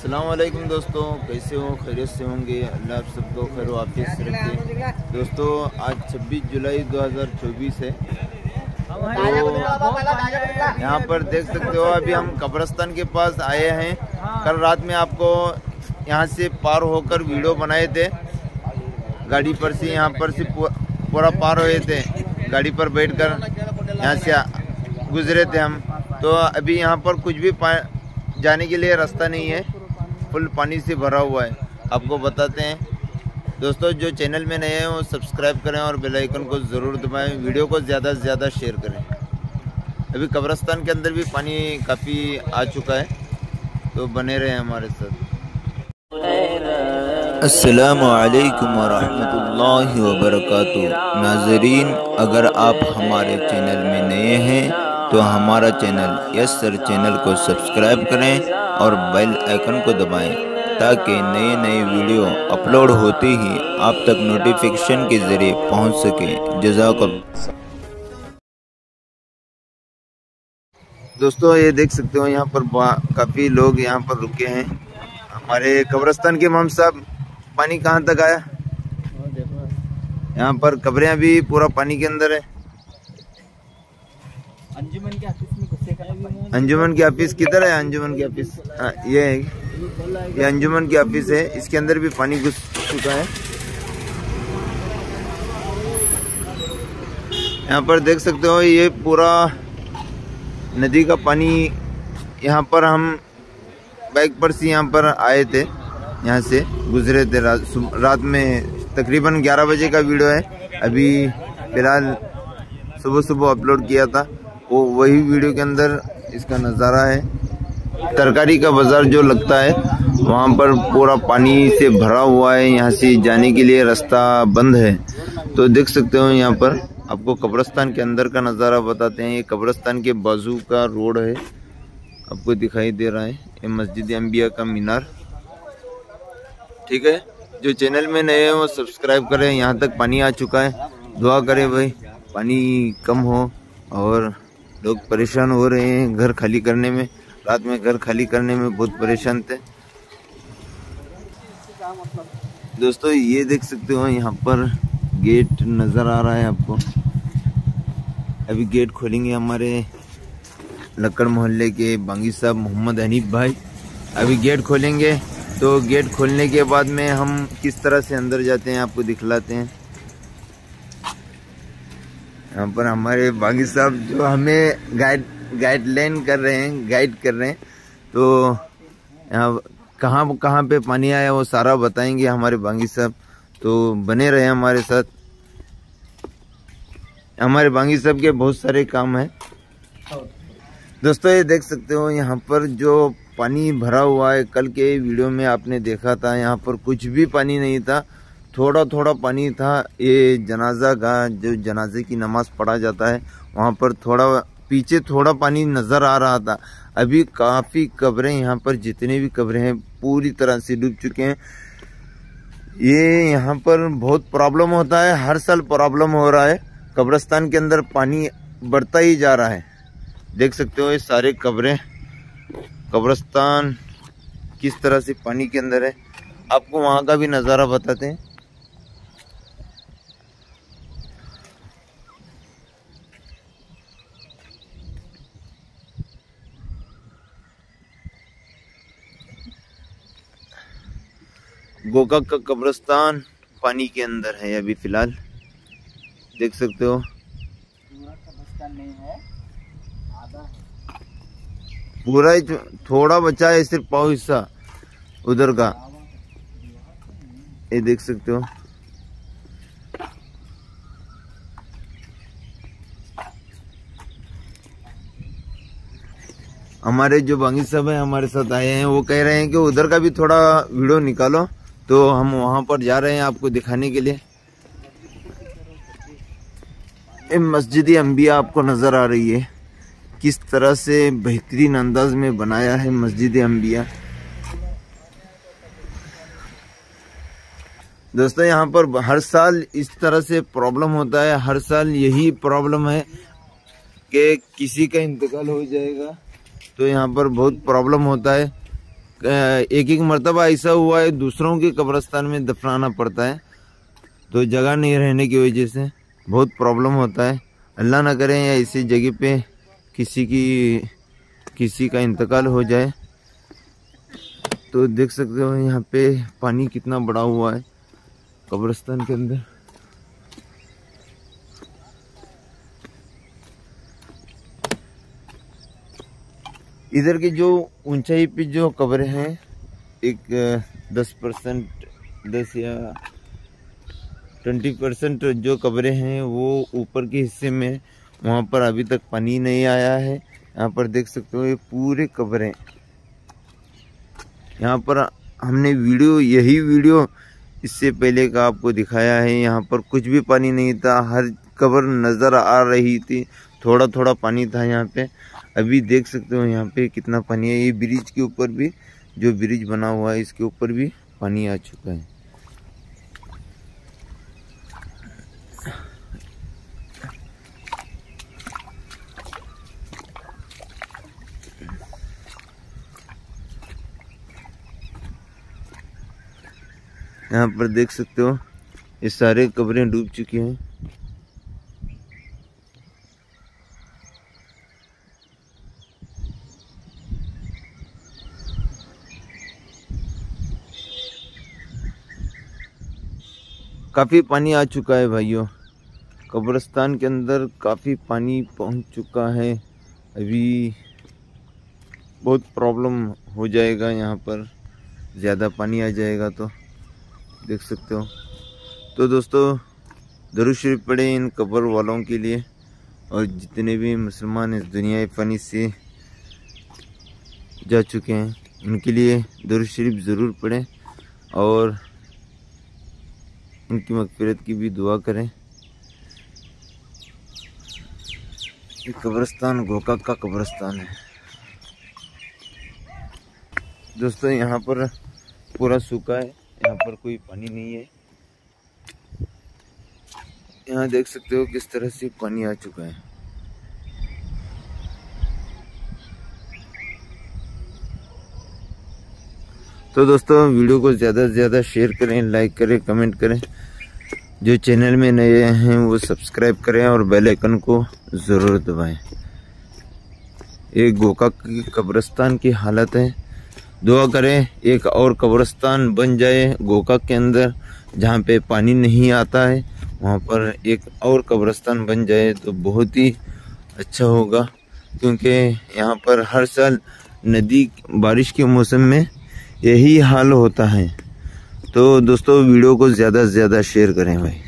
असलकुम दोस्तों कैसे हो? खैरियत से होंगे। अल्लाह आप सबको खैर वापिस रखे। दोस्तों आज 26 जुलाई 2024 है। तो यहाँ पर देख सकते हो अभी हम कब्रस्तान के पास आए हैं। कल रात में आपको यहाँ से पार होकर वीडियो बनाए थे। गाड़ी पर से यहाँ पर से पूरा पार हुए थे। गाड़ी पर बैठकर यहाँ से गुजरे थे हम। तो अभी यहाँ पर कुछ भी जाने के लिए रास्ता नहीं है। फुल पानी से भरा हुआ है। आपको बताते हैं। दोस्तों, जो चैनल में नए हैं, वो सब्सक्राइब करें और बेल आइकन को ज़रूर दबाएँ। वीडियो को ज़्यादा से ज़्यादा शेयर करें। अभी कब्रस्तान के अंदर भी पानी काफ़ी आ चुका है तो बने रहे हमारे साथ। असलकम वरहमल वबरक नाजरीन, अगर आप हमारे चैनल में नए हैं तो हमारा चैनल यस सर चैनल को सब्सक्राइब करें। और बेल आइकन को दबाएँ ताकि नए नए वीडियो अपलोड होते ही आप तक नोटिफिकेशन के ज़रिए पहुँच सके। जजाक दोस्तों ये देख सकते हो यहाँ पर काफ़ी लोग यहाँ पर रुके हैं। हमारे कब्रस्तान के मम साहब पानी कहाँ तक आया? यहाँ पर कब्रें भी पूरा पानी के अंदर है। अंजुमन का अंजुमन की ऑफ़िस किधर है? अंजुमन की ऑफ़िस। ये है। ये अंजुमन की ऑफ़िस है। इसके अंदर भी पानी घुस चुका है। यहाँ पर देख सकते हो ये पूरा नदी का पानी यहाँ पर हम बाइक पर से यहाँ पर आए थे। यहाँ से गुजरे थे। रात, रात में तकरीबन 11 बजे का वीडियो है। अभी फ़िलहाल सुबह सुबह अपलोड किया था। वो वही वीडियो के अंदर इसका नज़ारा है। तरकारी का बाज़ार जो लगता है, वहाँ पर पूरा पानी से भरा हुआ है। यहाँ से जाने के लिए रास्ता बंद है। तो देख सकते हो यहाँ पर, आपको कब्रस्तान के अंदर का नज़ारा बताते हैं। ये कब्रस्तान के बाजू का रोड है। आपको दिखाई दे रहा है, ये मस्जिद अम्बिया का मीनार। ठीक है, जो चैनल में नए हैं वो सब्सक्राइब करें। यहाँ तक पानी आ चुका है। दुआ करें भाई, पानी कम हो और लोग परेशान हो रहे हैं घर खाली करने में। रात में घर खाली करने में बहुत परेशान थे। दोस्तों, ये देख सकते हो यहाँ पर गेट नज़र आ रहा है आपको। अभी गेट खोलेंगे हमारे लक्कड़ मोहल्ले के बांगी साहब मोहम्मद हनीफ भाई। अभी गेट खोलेंगे तो गेट खोलने के बाद में हम किस तरह से अंदर जाते हैं, आपको दिखलाते हैं। पर हमारे बागी साहब जो हमें गाइड गाइडलाइन कर रहे हैं गाइड कर रहे हैं। तो यहाँ कहाँ कहाँ पे पानी आया वो सारा बताएँगे हमारे बांगी साहब। तो बने रहे हमारे साथ। हमारे बांगी साहब के बहुत सारे काम हैं। दोस्तों, ये देख सकते हो यहाँ पर जो पानी भरा हुआ है, कल के वीडियो में आपने देखा था, यहाँ पर कुछ भी पानी नहीं था। थोड़ा थोड़ा पानी था। ये जनाजा का, जो जनाजे की नमाज़ पढ़ा जाता है, वहाँ पर थोड़ा पीछे थोड़ा पानी नज़र आ रहा था। अभी काफ़ी कब्रें यहाँ पर, जितने भी कब्रें हैं, पूरी तरह से डूब चुके हैं। ये यहाँ पर बहुत प्रॉब्लम होता है, हर साल प्रॉब्लम हो रहा है। कब्रस्तान के अंदर पानी बढ़ता ही जा रहा है। देख सकते हो ये सारे कब्रें। कब्रस्तान किस तरह से पानी के अंदर है। आपको वहाँ का भी नज़ारा बताते हैं। गोका का कब्रस्तान पानी के अंदर है अभी फ़िलहाल। देख सकते हो। पूरा ही थोड़ा बचा है सिर्फ़ पाव हिस्सा उधर का। ये देख सकते हो। हमारे जो बांगी साहब है हमारे साथ आए हैं वो कह रहे हैं कि उधर का भी थोड़ा वीडियो निकालो। तो हम वहाँ पर जा रहे हैं आपको दिखाने के लिए। मस्जिद अम्बिया आपको नज़र आ रही है। किस तरह से बेहतरीन अंदाज में बनाया है मस्जिद अम्बिया दोस्तों, यहाँ पर हर साल इस तरह से प्रॉब्लम होता है। हर साल यही प्रॉब्लम है कि किसी का इंतकाल हो जाएगा। तो यहाँ पर बहुत प्रॉब्लम होता है। एक एक मरतबा ऐसा हुआ है, दूसरों के कब्रस्तान में दफनाना पड़ता है तो जगह नहीं रहने की वजह से बहुत प्रॉब्लम होता है। अल्लाह ना करें या इसी जगह पे किसी की, किसी का इंतकाल हो जाए तो देख सकते हो यहाँ पे पानी कितना बड़ा हुआ है, कब्रस्तान के अंदर। इधर की जो ऊंचाई पे जो कब्र हैं, एक दस परसेंट दस या ट्वेंटी परसेंट जो कब्रें हैं, वो ऊपर के हिस्से में, वहाँ पर अभी तक पानी नहीं आया है। यहाँ पर देख सकते हो, ये पूरे कब्रें। यहाँ पर हमने वीडियो, यही वीडियो इससे पहले का आपको दिखाया है। यहाँ पर कुछ भी पानी नहीं था, हर कब्र नज़र आ रही थी। थोड़ा थोड़ा पानी था यहाँ पे। अभी देख सकते हो यहाँ पे कितना पानी है। ये ब्रिज के ऊपर भी, जो ब्रिज बना हुआ है, इसके ऊपर भी पानी आ चुका है। यहाँ पर देख सकते हो, ये सारे कब्रें डूब चुकी हैं। काफ़ी पानी आ चुका है भाइयों। कब्रस्तान के अंदर काफ़ी पानी पहुँच चुका है। अभी बहुत प्रॉब्लम हो जाएगा यहाँ पर। ज़्यादा पानी आ जाएगा तो देख सकते हो। तो दोस्तों दरुद शरीफ पढ़े इन कब्र वालों के लिए। और जितने भी मुसलमान इस दुनिया फ़नी से जा चुके हैं, उनके लिए दरुद ज़रूर पढ़ें। और उनकी मकफरत की भी दुआ करें। कब्रस्तान गोका का कब्रस्तान है। दोस्तों, यहाँ पर पूरा सूखा है। यहाँ पर कोई पानी नहीं है। यहाँ देख सकते हो किस तरह से पानी आ चुका है। तो दोस्तों वीडियो को ज़्यादा से ज़्यादा शेयर करें लाइक करें कमेंट करें। जो चैनल में नए हैं, वो सब्सक्राइब करें और बेल आइकन को ज़रूर दबाएँ। एक गोका की कब्रस्तान की हालत है। दुआ करें, एक और कब्रस्तान बन जाए गोका के अंदर, जहाँ पे पानी नहीं आता है। वहाँ पर एक और कब्रस्तान बन जाए तो बहुत ही अच्छा होगा, क्योंकि यहाँ पर हर साल नदी, बारिश के मौसम में यही हाल होता है। तो दोस्तों वीडियो को ज़्यादा से ज़्यादा शेयर करें भाई।